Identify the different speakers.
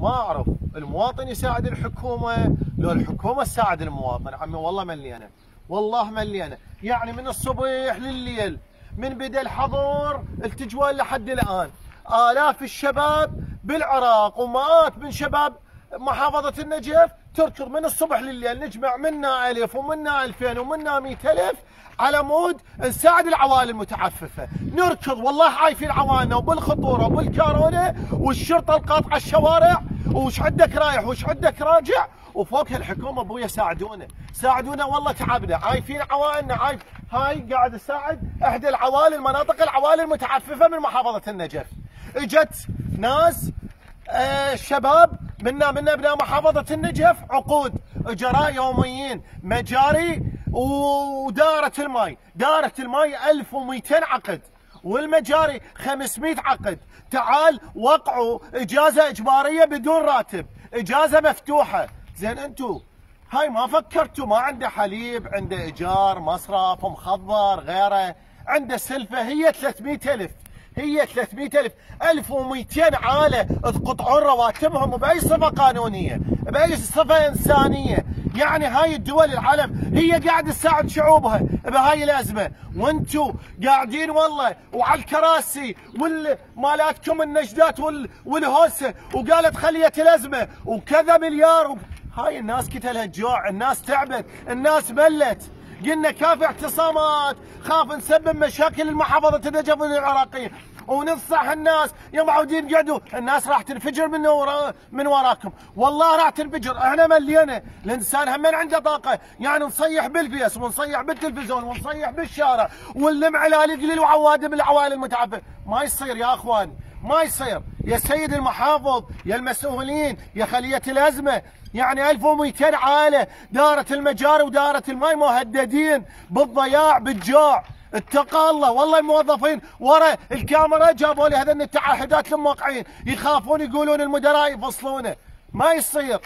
Speaker 1: ما أعرف المواطن يساعد الحكومة لو الحكومة تساعد المواطن عمي والله مليانه والله مليانه يعني من الصبح لليل من بدا الحظر التجوال لحد الآن. آلاف الشباب بالعراق ومئات من شباب محافظة النجف تركض من الصبح لليل. نجمع منا ألف ومنا ألفين ومنا مئة ألف على مود نساعد العوائل المتعففة. نركض والله عايفين عوائلنا وبالخطورة وبالكورونا والشرطة القاطعة الشوارع وش عندك رايح وش عندك راجع؟ وفوق الحكومة أبويا ساعدونا. ساعدونا والله تعبنا. عايفين عوائلنا؟ عايف هاي قاعد اساعد احدى العوائل المناطق العوائل المتعففة من محافظة النجف. إجت ناس آه شباب منا منا ابناء محافظة النجف عقود إجراء يوميين. مجاري ودارة الماي. دارة الماي 1200 عقد. والمجاري 500 عقد. تعال وقعوا. إجازة إجبارية بدون راتب. إجازة مفتوحة. زين أنتو هاي ما فكرتوا؟ ما عنده حليب عنده إيجار مصرف مخضر غيره. عنده سلفة هي 300 ألف. هي 300 ألف. 1200 عالة. تقطعون رواتبهم بأي صفة قانونية بأي صفة إنسانية. يعني هاي الدول العالم هي قاعدة تساعد شعوبها بهاي الأزمة. وأنتم قاعدين والله وعلى الكراسي مالاتكم النجدات والهوسة وقالت خليت الأزمة وكذا مليار. و... هاي الناس كتلها الجوع الناس تعبت الناس ملت. قلنا كافي اعتصامات خاف نسبب مشاكل المحافظة النجف العراقية. وننصح الناس يا معودين قعدوا الناس راح تنفجر من ورا من وراكم. والله راح تنفجر. إحنا ملينا. الإنسان هم من عنده طاقة. يعني نصيح بالفيس ونصيح بالتلفزيون ونصيح بالشارع ونلم على القليل وعوادم العوائل المتعفه ما يصير يا أخوان. ما يصير. يا سيد المحافظ يا المسؤولين يا خلية الأزمة. يعني 1200 عائلة دارت المجاري ودارت الماي مهددين بالضياع بالجوع. اتقى الله. والله الموظفين ورا الكاميرا جابوا لي هذين التعهدات الموقعين. يخافون يقولون المدراء يفصلونه. ما يصير.